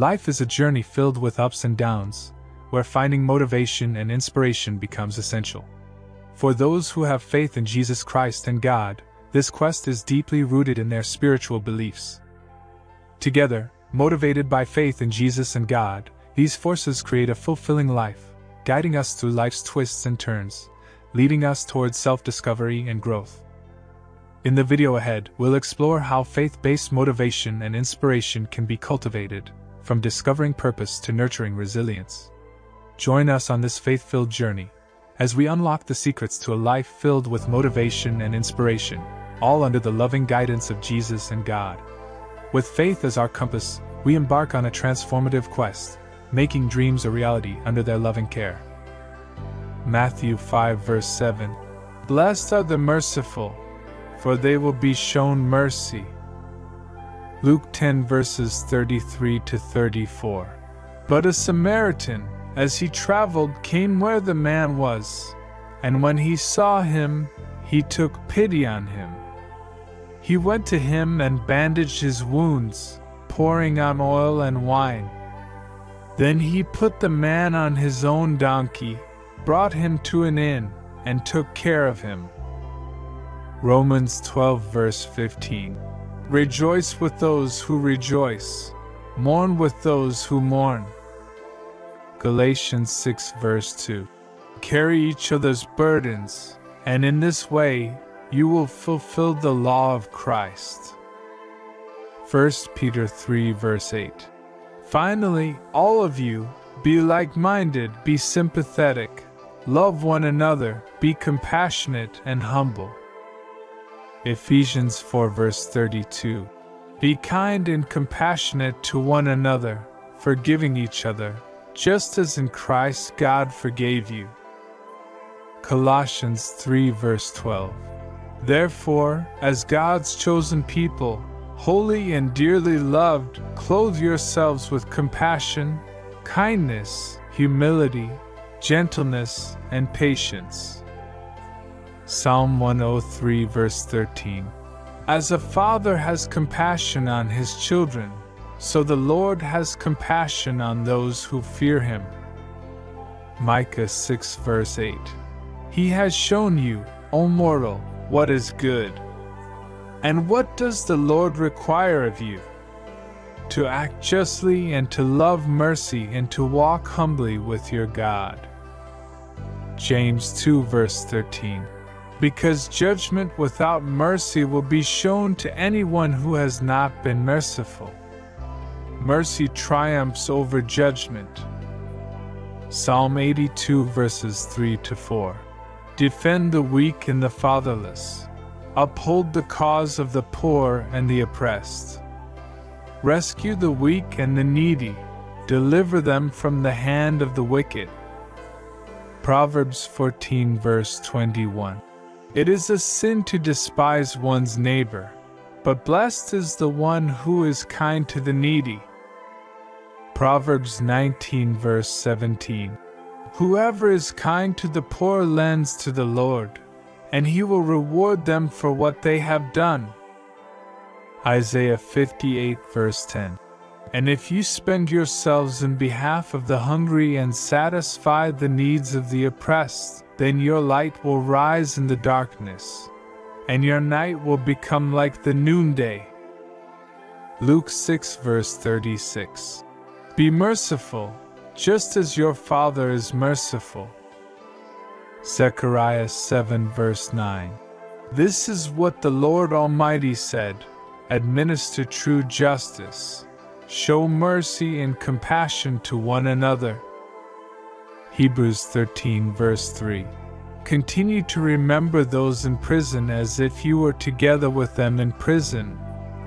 Life is a journey filled with ups and downs, where finding motivation and inspiration becomes essential. For those who have faith in Jesus Christ and God, this quest is deeply rooted in their spiritual beliefs. Together, motivated by faith in Jesus and God, these forces create a fulfilling life, guiding us through life's twists and turns, leading us towards self discovery and growth. In the video ahead, we'll explore how faith based motivation and inspiration can be cultivated, from discovering purpose to nurturing resilience. Join us on this faith filled journey as we unlock the secrets to a life filled with motivation and inspiration, all under the loving guidance of Jesus and God. With faith as our compass, we embark on a transformative quest, making dreams a reality under their loving care. Matthew 5, verse 7 Blessed are the merciful, for they will be shown mercy. Luke 10, verses 33 to 34. But a Samaritan, as he traveled, came where the man was, and when he saw him, he took pity on him. He went to him and bandaged his wounds, pouring on oil and wine. Then he put the man on his own donkey, brought him to an inn, and took care of him. Romans 12, verse 15. Rejoice with those who rejoice, mourn with those who mourn. Galatians 6, verse 2. Carry each other's burdens, and in this way you will fulfill the law of Christ. 1 Peter 3, verse 8. Finally, all of you, be like minded, be sympathetic, love one another, be compassionate and humble. Ephesians 4, verse 32. Be kind and compassionate to one another, forgiving each other, just as in Christ God forgave you. Colossians 3, verse 12. Therefore, as God's chosen people, holy and dearly loved, clothe yourselves with compassion, kindness, humility, gentleness, and patience. Psalm 103, verse 13. As a father has compassion on his children, so the Lord has compassion on those who fear him. Micah 6, verse 8. He has shown you, O mortal, what is good. And what does the Lord require of you? To act justly and to love mercy and to walk humbly with your God. James 2, verse 13. Because judgment without mercy will be shown to anyone who has not been merciful. Mercy triumphs over judgment. Psalm 82, verses 3 to 4. Defend the weak and the fatherless. Uphold the cause of the poor and the oppressed. Rescue the weak and the needy. Deliver them from the hand of the wicked. Proverbs 14, verse 21. It is a sin to despise one's neighbor, but blessed is the one who is kind to the needy. Proverbs 19, verse 17. Whoever is kind to the poor lends to the Lord, and he will reward them for what they have done. Isaiah 58, verse 10. And if you spend yourselves in behalf of the hungry and satisfy the needs of the oppressed, then your light will rise in the darkness, and your night will become like the noonday. Luke 6, verse 36. Be merciful, just as your Father is merciful. Zechariah 7, verse 9. This is what the Lord Almighty said Administer true justice, show mercy and compassion to one another. Hebrews 13, verse 3. Continue to remember those in prison as if you were together with them in prison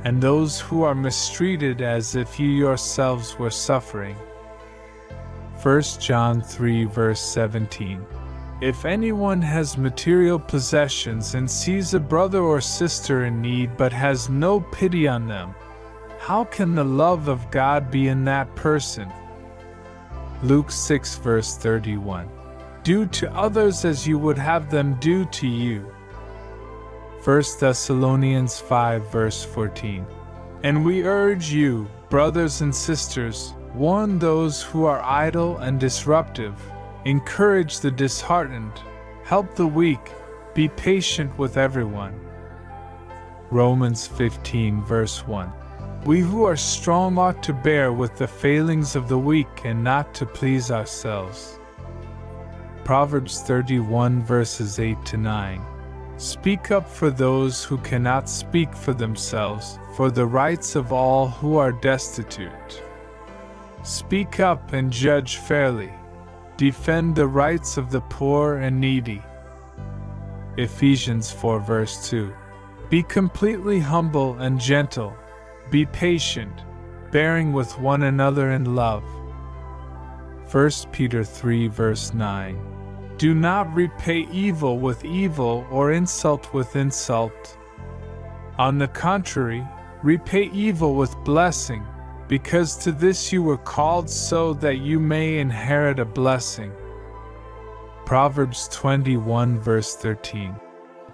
and those who are mistreated as if you yourselves were suffering. 1 John 3, verse 17. If anyone has material possessions and sees a brother or sister in need but has no pity on them, how can the love of God be in that person? Luke 6, verse 31. Do to others as you would have them do to you. 1 Thessalonians 5, verse 14. And we urge you, brothers and sisters, warn those who are idle and disruptive, encourage the disheartened, help the weak, be patient with everyone. Romans 15, verse 1. We who are strong ought to bear with the failings of the weak and not to please ourselves. Proverbs 31, verses 8 to 9. Speak up for those who cannot speak for themselves, for the rights of all who are destitute. Speak up and judge fairly. Defend the rights of the poor and needy. Ephesians 4 verse 2. Be completely humble and gentle. Be patient, bearing with one another in love. 1 Peter 3 verse 9. Do not repay evil with evil or insult with insult. On the contrary, repay evil with blessing, because to this you were called so that you may inherit a blessing. Proverbs 21, verse 13.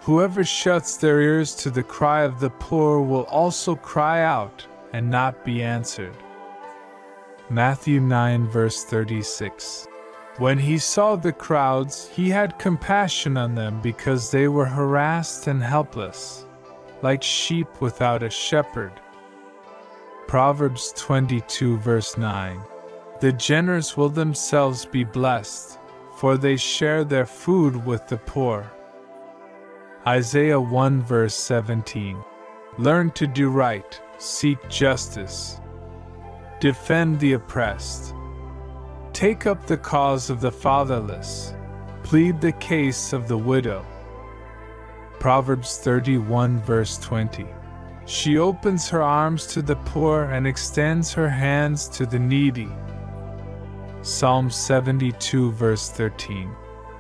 Whoever shuts their ears to the cry of the poor will also cry out and not be answered. Matthew 9, verse 36. When he saw the crowds, he had compassion on them because they were harassed and helpless, like sheep without a shepherd. Proverbs 22, verse 9. The generous will themselves be blessed, for they share their food with the poor. Isaiah 1, verse 17. Learn to do right, seek justice, defend the oppressed Take up the cause of the fatherless, plead the case of the widow. Proverbs 31, verse 20. She opens her arms to the poor and extends her hands to the needy. Psalm 72, verse 13.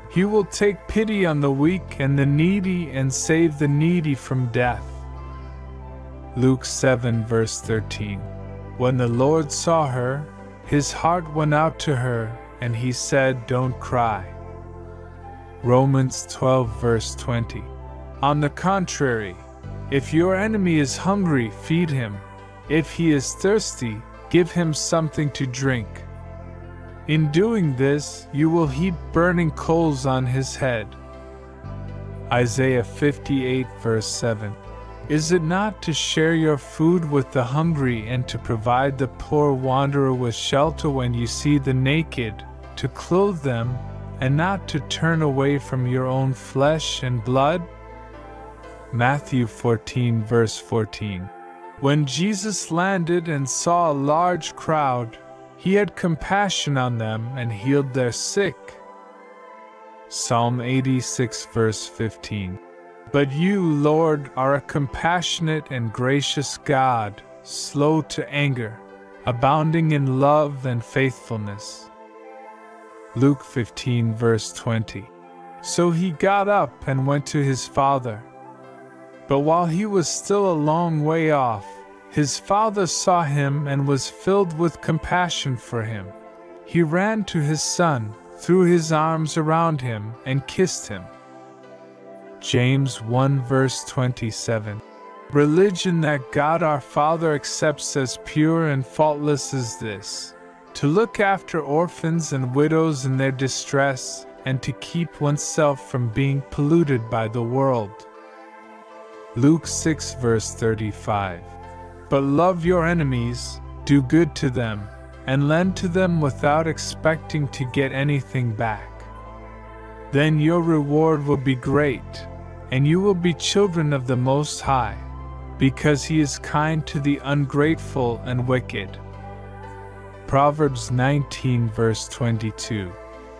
He will take pity on the weak and the needy and save the needy from death. Luke 7, verse 13. When the Lord saw her, his heart went out to her, and he said, Don't cry. Romans 12, verse 20. On the contrary, if your enemy is hungry, feed him. If he is thirsty, give him something to drink. In doing this, you will heap burning coals on his head. Isaiah 58, verse 7. Is it not to share your food with the hungry and to provide the poor wanderer with shelter when you see the naked, to clothe them, and not to turn away from your own flesh and blood? Matthew 14, verse 14. When Jesus landed and saw a large crowd, he had compassion on them and healed their sick. Psalm 86, verse 15. But you, Lord, are a compassionate and gracious God, slow to anger, abounding in love and faithfulness. Luke 15, verse 20. So he got up and went to his father. But while he was still a long way off, his father saw him and was filled with compassion for him. He ran to his son, threw his arms around him, and kissed him. James 1 verse 27. Religion that God our Father accepts as pure and faultless is this to look after orphans and widows in their distress, and to keep oneself from being polluted by the world. Luke 6 verse 35. But love your enemies, do good to them, and lend to them without expecting to get anything back then your reward will be great, and you will be children of the Most High, because He is kind to the ungrateful and wicked. Proverbs 19, verse 22.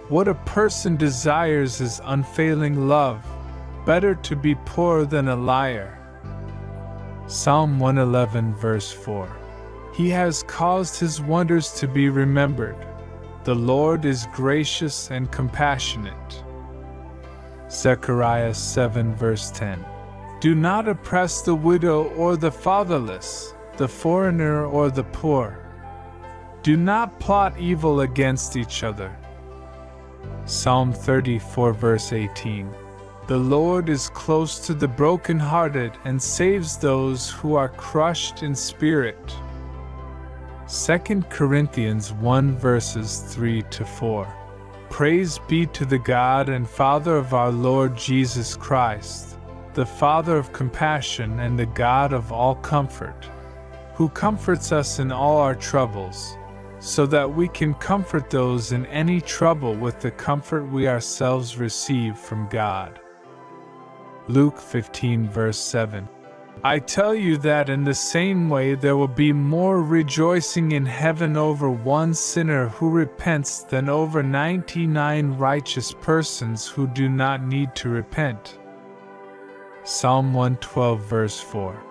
What a person desires is unfailing love, better to be poor than a liar. Psalm 111, verse 4. He has caused his wonders to be remembered. The Lord is gracious and compassionate. Zechariah 7 verse 10. Do not oppress the widow or the fatherless, the foreigner or the poor. Do not plot evil against each other. Psalm 34 verse 18. The Lord is close to the brokenhearted and saves those who are crushed in spirit. 2 Corinthians 1 verses 3 to 4. Praise be to the God and Father of our Lord Jesus Christ, the Father of compassion and the God of all comfort, who comforts us in all our troubles, so that we can comfort those in any trouble with the comfort we ourselves receive from God. Luke 15 verse 7 I tell you that in the same way there will be more rejoicing in heaven over one sinner who repents than over 99 righteous persons who do not need to repent. Psalm 112, verse 4.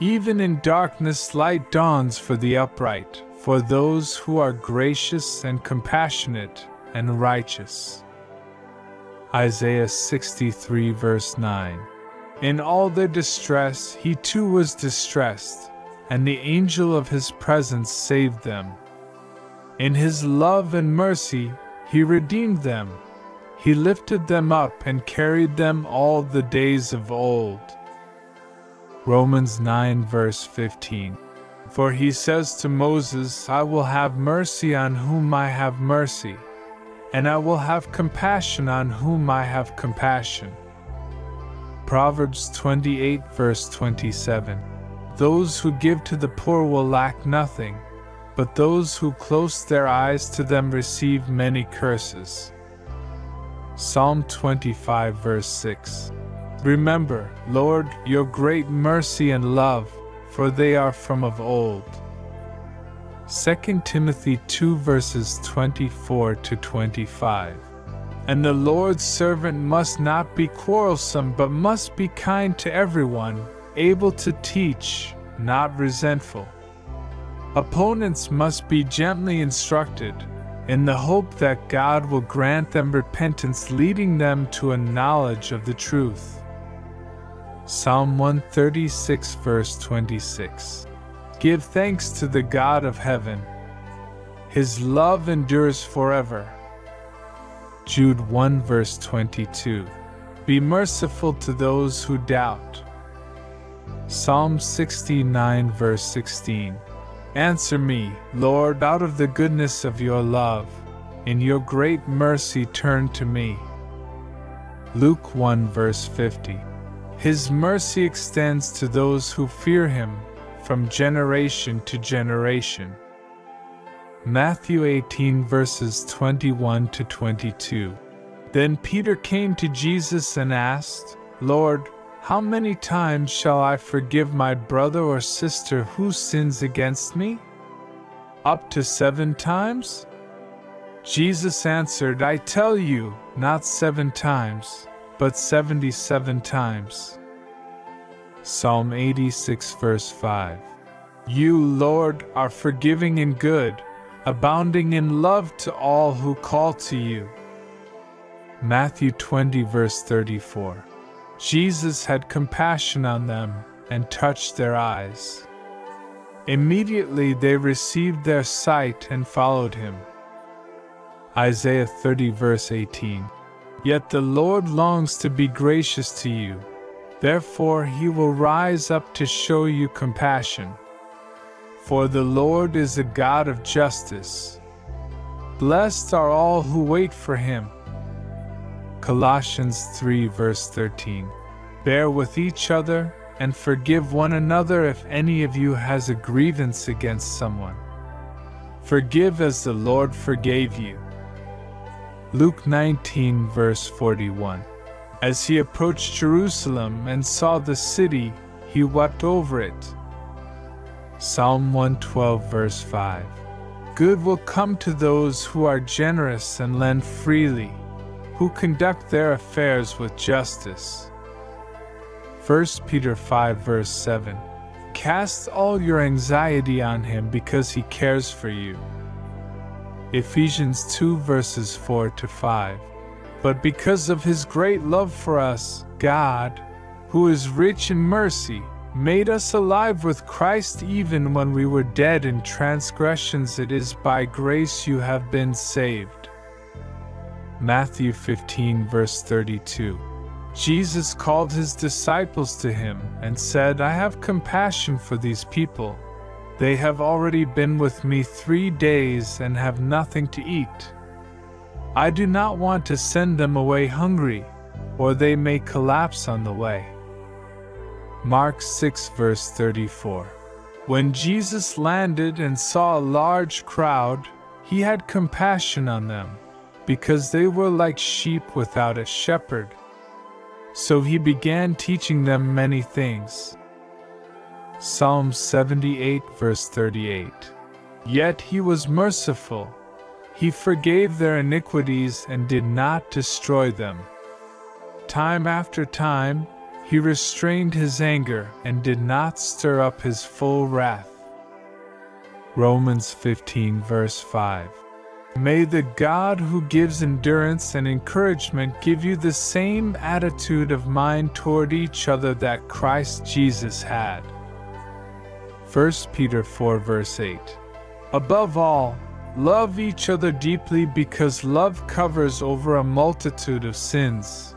Even in darkness, light dawns for the upright, for those who are gracious and compassionate and righteous. Isaiah 63, verse 9. In all their distress, he too was distressed, and the angel of his presence saved them. In his love and mercy, he redeemed them. He lifted them up and carried them all the days of old. Romans 9, verse 15. For he says to Moses, I will have mercy on whom I have mercy, and I will have compassion on whom I have compassion. Proverbs 28, verse 27. Those who give to the poor will lack nothing, but those who close their eyes to them receive many curses. Psalm 25, verse 6. Remember, Lord, your great mercy and love, for they are from of old. 2 Timothy 2 verses 24 to 25. And the Lord's servant must not be quarrelsome, but must be kind to everyone, able to teach, not resentful. Opponents must be gently instructed, in the hope that God will grant them repentance, leading them to a knowledge of the truth. Psalm 136, verse 26. Give thanks to the God of heaven. His love endures forever. Jude 1 verse 22. Be merciful to those who doubt. Psalm 69 verse 16. Answer me, Lord, out of the goodness of your love. In your great mercy turn to me. Luke 1 verse 50. His mercy extends to those who fear him from generation to generation. Matthew 18 verses 21 to 22. Then Peter came to Jesus and asked, Lord, how many times shall I forgive my brother or sister who sins against me? Up to seven times? Jesus answered, I tell you, not seven times, but seventy seven times. Psalm 86 verse 5. You, Lord, are forgiving and good abounding in love to all who call to you. Matthew 20, verse 34. Jesus had compassion on them and touched their eyes. Immediately they received their sight and followed him. Isaiah 30, verse 18. Yet the Lord longs to be gracious to you, therefore he will rise up to show you compassion. For the Lord is a God of justice. Blessed are all who wait for him. Colossians 3 verse 13. Bear with each other and forgive one another if any of you has a grievance against someone. Forgive as the Lord forgave you. Luke 19 verse 41. As he approached Jerusalem and saw the city, he wept over it Psalm 112, verse 5. Good will come to those who are generous and lend freely, who conduct their affairs with justice. 1 Peter 5, verse 7. Cast all your anxiety on him because he cares for you. Ephesians 2, verses 4 to 5. But because of his great love for us, God, who is rich in mercy, made us alive with Christ even when we were dead in transgressions. It is by grace you have been saved. Matthew 15, verse 32. Jesus called his disciples to him and said, I have compassion for these people. They have already been with me three days and have nothing to eat. I do not want to send them away hungry, or they may collapse on the way. Mark 6, verse 34. When Jesus landed and saw a large crowd, he had compassion on them, because they were like sheep without a shepherd. So he began teaching them many things. Psalm 78, verse 38. Yet he was merciful. He forgave their iniquities and did not destroy them. Time after time, he restrained his anger and did not stir up his full wrath. Romans 15, verse 5. May the God who gives endurance and encouragement give you the same attitude of mind toward each other that Christ Jesus had. 1 Peter 4, verse 8. Above all, love each other deeply because love covers over a multitude of sins.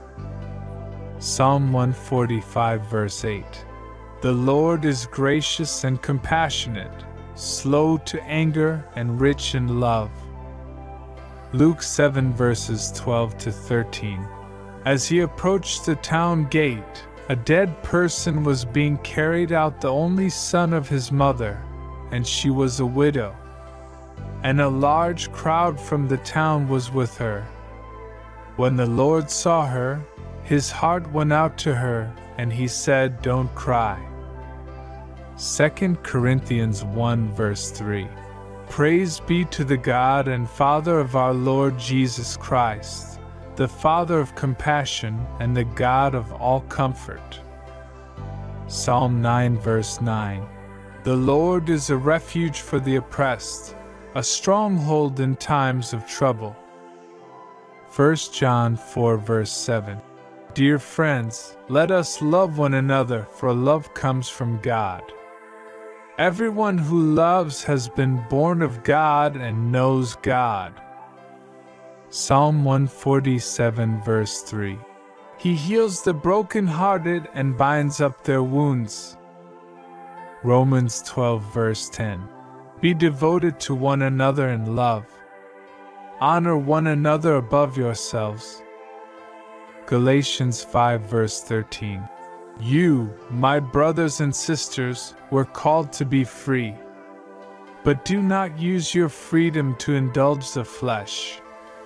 Psalm 145, verse 8. The Lord is gracious and compassionate, slow to anger and rich in love. Luke 7, verses 12 to 13. As he approached the town gate, a dead person was being carried out, the only son of his mother, and she was a widow. And a large crowd from the town was with her. When the Lord saw her, his heart went out to her, and he said, Don't cry. 2 Corinthians 1 verse 3. Praise be to the God and Father of our Lord Jesus Christ, the Father of compassion and the God of all comfort. Psalm 9 verse 9. The Lord is a refuge for the oppressed, a stronghold in times of trouble. 1 John 4 verse 7. Dear friends, let us love one another, for love comes from God. Everyone who loves has been born of God and knows God. Psalm 147, verse 3. He heals the broken-hearted and binds up their wounds. Romans 12, verse 10. Be devoted to one another in love. Honor one another above yourselves. Galatians 5 verse 13. You, my brothers and sisters, were called to be free. But do not use your freedom to indulge the flesh.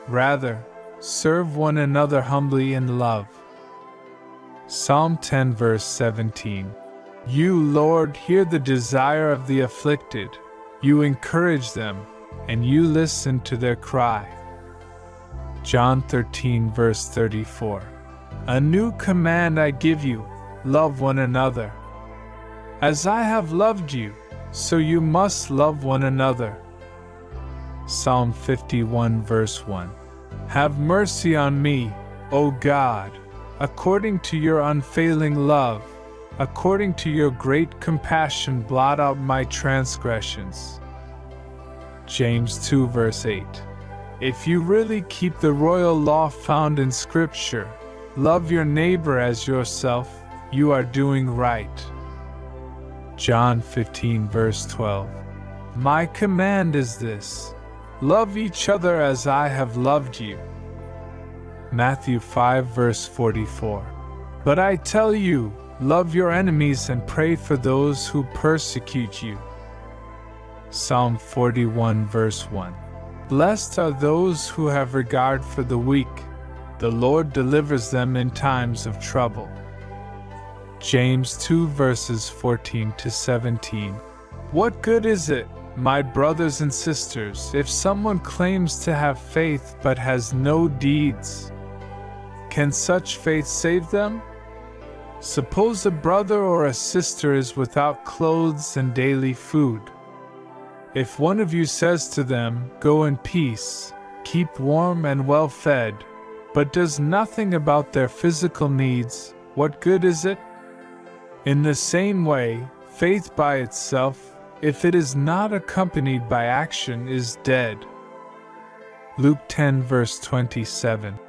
Rather, serve one another humbly in love. Psalm 10 verse 17. You, Lord, hear the desire of the afflicted. You encourage them, and you listen to their cry. John 13, verse 34. A new command I give you love one another. As I have loved you, so you must love one another. Psalm 51, verse 1. Have mercy on me, O God, according to your unfailing love, according to your great compassion, blot out my transgressions. James 2, verse 8. If you really keep the royal law found in Scripture, love your neighbor as yourself, you are doing right. John 15, verse 12. My command is this love each other as I have loved you. Matthew 5, verse 44. But I tell you, love your enemies and pray for those who persecute you. Psalm 41, verse 1. Blessed are those who have regard for the weak. The Lord delivers them in times of trouble. James 2 verses 14 to 17. What good is it, my brothers and sisters, if someone claims to have faith but has no deeds? Can such faith save them? Suppose a brother or a sister is without clothes and daily food. If one of you says to them, Go in peace, keep warm and well fed, but does nothing about their physical needs, what good is it? In the same way, faith by itself, if it is not accompanied by action, is dead. Luke 10, verse 27.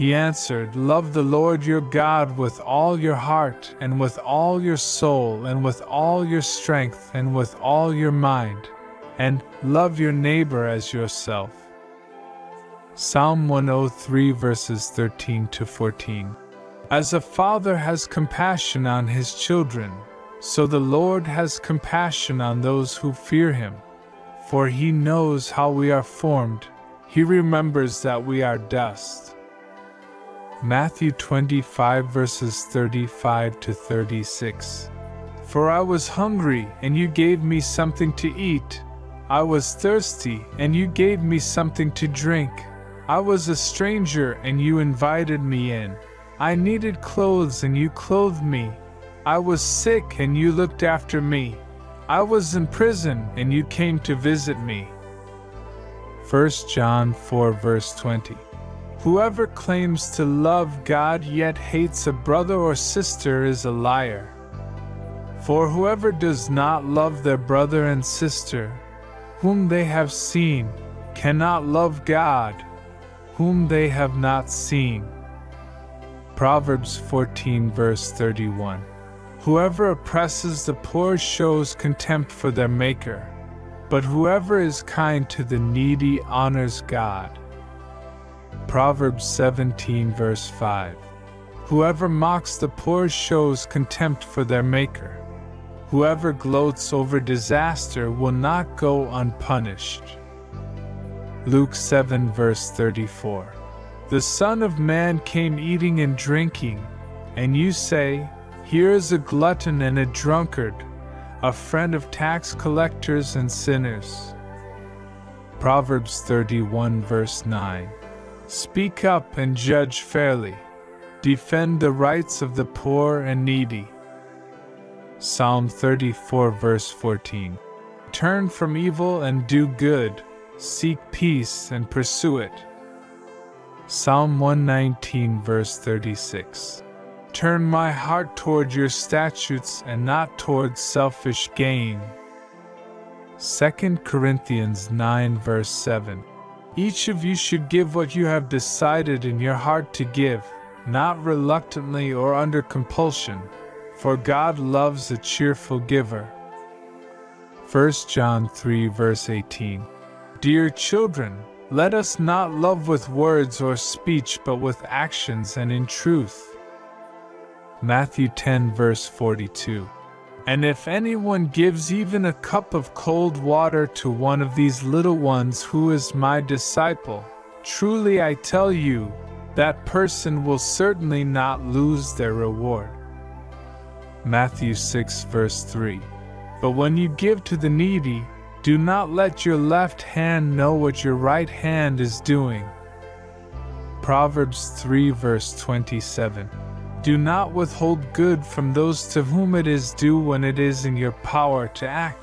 He answered, Love the Lord your God with all your heart, and with all your soul, and with all your strength, and with all your mind, and love your neighbor as yourself. Psalm 103 verses 13 to 14. As a father has compassion on his children, so the Lord has compassion on those who fear him. For he knows how we are formed, he remembers that we are dust. Matthew 25 verses 35 to 36. For I was hungry, and you gave me something to eat. I was thirsty, and you gave me something to drink. I was a stranger, and you invited me in. I needed clothes, and you clothed me. I was sick, and you looked after me. I was in prison, and you came to visit me. 1 John 4 verse 20. Whoever claims to love God yet hates a brother or sister is a liar. For whoever does not love their brother and sister, whom they have seen, cannot love God, whom they have not seen. Proverbs 14, verse 31. Whoever oppresses the poor shows contempt for their Maker, but whoever is kind to the needy honors God. Proverbs 17, verse 5. Whoever mocks the poor shows contempt for their Maker. Whoever gloats over disaster will not go unpunished. Luke 7, verse 34. The Son of Man came eating and drinking, and you say, Here is a glutton and a drunkard, a friend of tax collectors and sinners. Proverbs 31, verse 9. Speak up and judge fairly. Defend the rights of the poor and needy. Psalm 34, verse 14. Turn from evil and do good, seek peace and pursue it. Psalm 119, verse 36. Turn my heart toward your statutes and not toward selfish gain. 2 Corinthians 9, verse 7. Each of you should give what you have decided in your heart to give, not reluctantly or under compulsion, for God loves a cheerful giver. 1 John 3 verse 18 Dear children, let us not love with words or speech but with actions and in truth. Matthew 10 verse 42 and if anyone gives even a cup of cold water to one of these little ones who is my disciple, truly I tell you, that person will certainly not lose their reward. Matthew 6 verse 3 But when you give to the needy, do not let your left hand know what your right hand is doing. Proverbs 3 verse 27 do not withhold good from those to whom it is due when it is in your power to act.